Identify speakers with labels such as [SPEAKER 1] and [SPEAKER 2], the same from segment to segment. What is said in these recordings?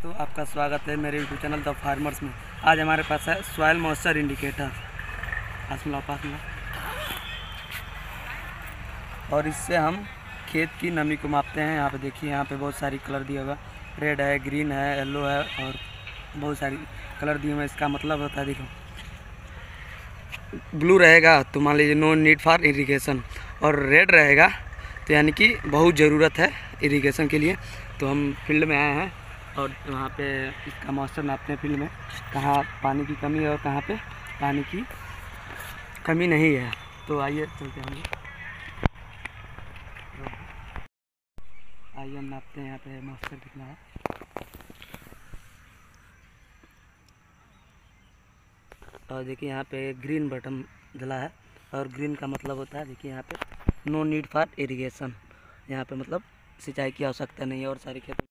[SPEAKER 1] दोस्तों, आपका स्वागत है मेरे यूट्यूब चैनल द फार्मर्स में। आज हमारे पास है सॉयल मॉइस्चर इंडिकेटर पास मिलाओ पास मिलाओ और इससे हम खेत की नमी को मापते हैं। यहाँ पे देखिए, यहाँ पे बहुत सारी कलर दिया हुआ रेड है ग्रीन है येलो है और बहुत सारी कलर दिए हुए इसका मतलब होता है, देखो ब्लू रहेगा तो मान लीजिए नो नीड फॉर इरीगेशन और रेड रहेगा तो यानी कि बहुत ज़रूरत है इरीगेशन के लिए। तो हम फ़ील्ड में आए हैं। और वहाँ पे इसका मॉइस्चर नापते हैं फ़ील्ड में कहाँ पानी की कमी है और कहाँ पे पानी की कमी नहीं है। तो आइए चलते हम आइए हम नापते हैं यहाँ पे मॉइस्चर कितना है। और देखिए यहाँ पे ग्रीन बटन जला है और ग्रीन का मतलब होता है, देखिए यहाँ पे नो नीड फॉर इरिगेशन। यहाँ पे मतलब सिंचाई की आवश्यकता नहीं है और सारी खेतों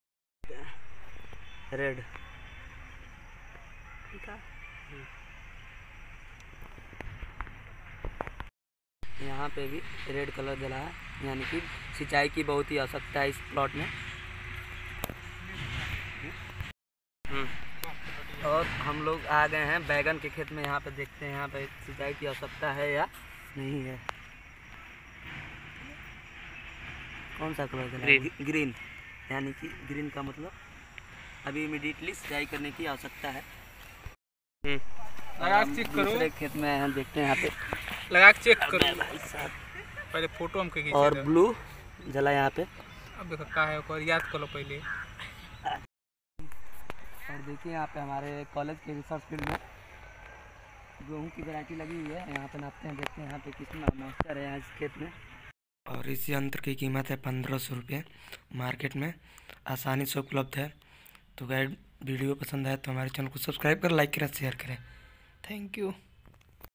[SPEAKER 1] रेड यहाँ पे भी रेड कलर जला है यानी कि सिंचाई की बहुत ही आवश्यकता है इस प्लॉट में। और हम लोग आ गए हैं बैगन के खेत में यहाँ पे देखते हैं यहाँ पे सिंचाई की आवश्यकता है या नहीं है। कौन सा कलर जला ग्रीन यानी कि ग्रीन का मतलब अभी इमिडिएटली सिंचाई करने की आवश्यकता है।
[SPEAKER 2] लगा चेक करो।
[SPEAKER 1] खेत में हैं देखते हैं यहाँ पे।
[SPEAKER 2] लगा चेक करो।
[SPEAKER 1] भाई साहब।
[SPEAKER 2] पहले फ़ोटो खींचे
[SPEAKER 1] और ब्लू जला यहाँ पे।
[SPEAKER 2] अब देखो का है ओकर याद कर लो पहले।
[SPEAKER 1] और देखिए यहाँ पे हमारे कॉलेज के रिसर्च फ़ील्ड में गेहूँ की वैरायटी लगी हुई है। यहाँ पे नापते हैं देखते हैं यहाँ पे कितना मॉइस्चर है यहाँ इस खेत में। और इस यंत्र की कीमत है पंद्रह सौ रुपये। मार्केट में आसानी से उपलब्ध है। तो गाइड वीडियो पसंद आए तो हमारे चैनल को सब्सक्राइब करें लाइक करें शेयर करें। Thank you